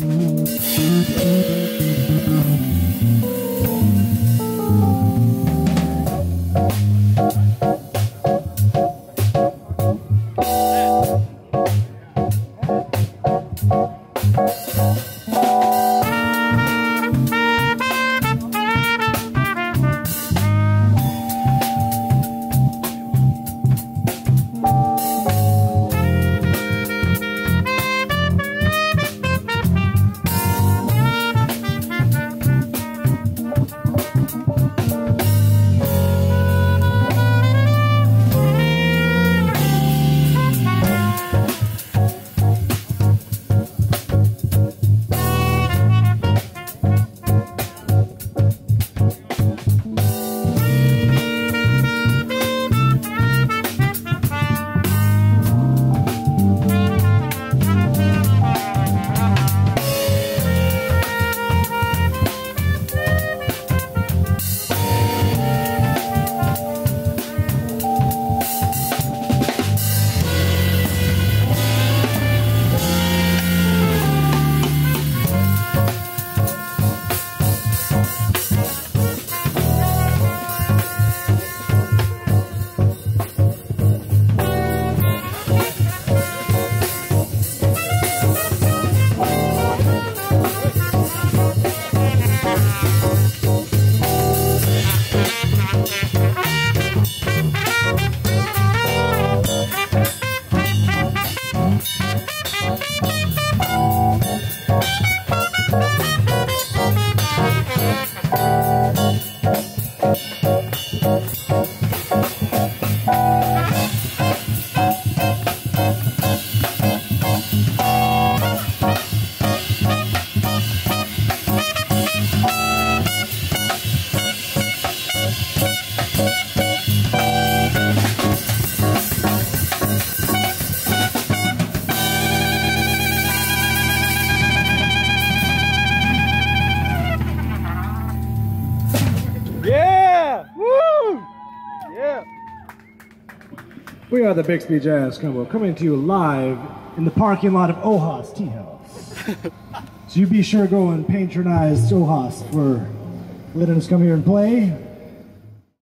Mm-hmm. We are the Bixby Jazz Combo coming to you live in the parking lot of Ojas Tea House. so you be sure to go and patronize Ojos for letting us come here and play.